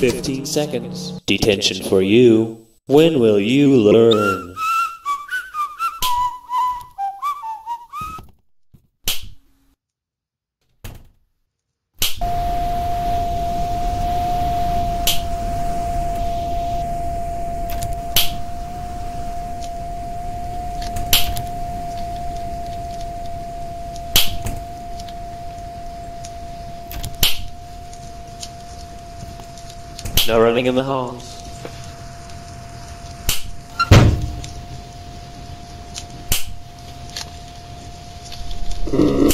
Fifteen seconds. Detention for you. When will you learn? No running in the halls. You hmm.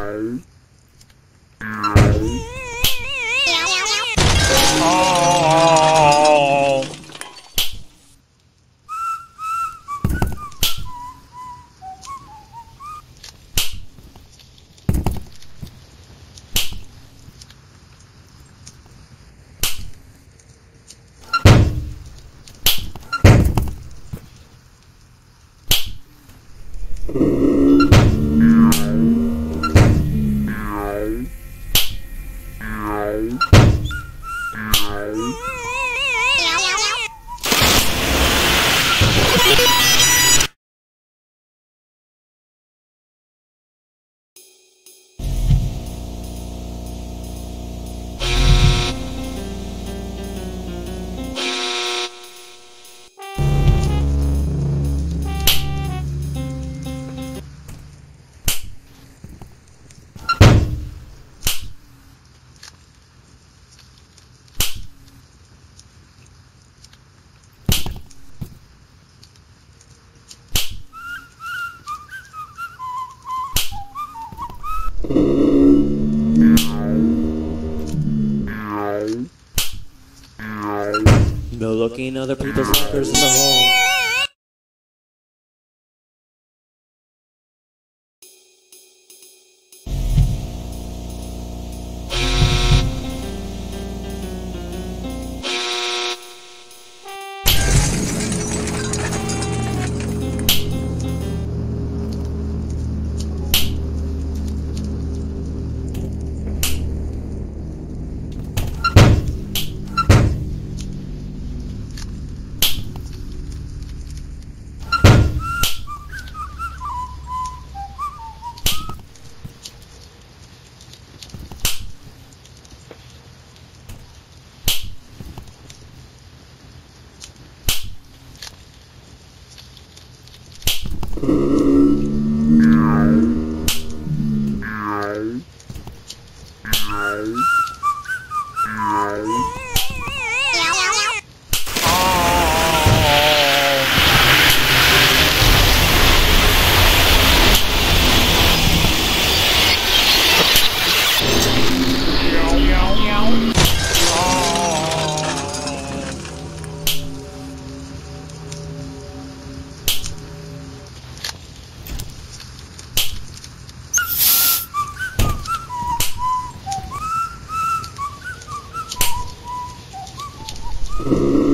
No. No. Other people's lockers in the hall. you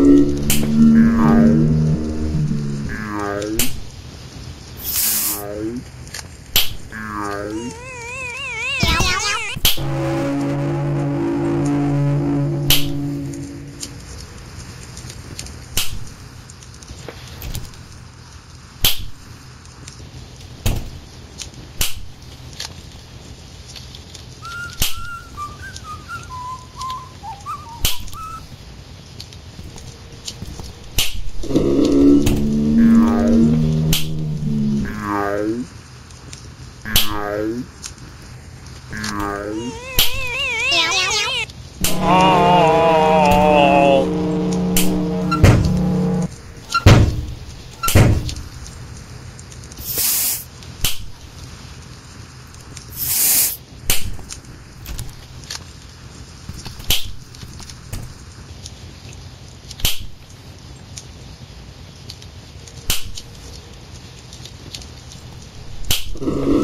Mm-hmm.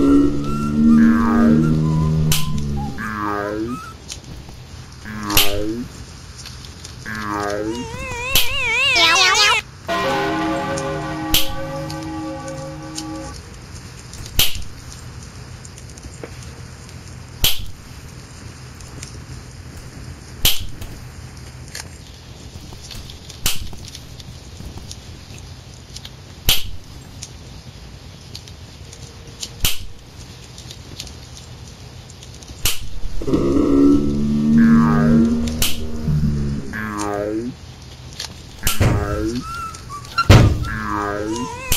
Bye.